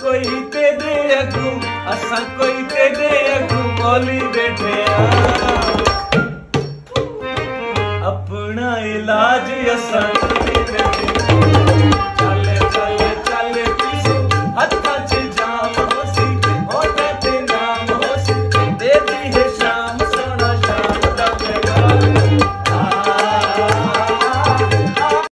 कोई ते दे अगू असा कोई ते दे अगू बोली बैठे अपना इलाज असा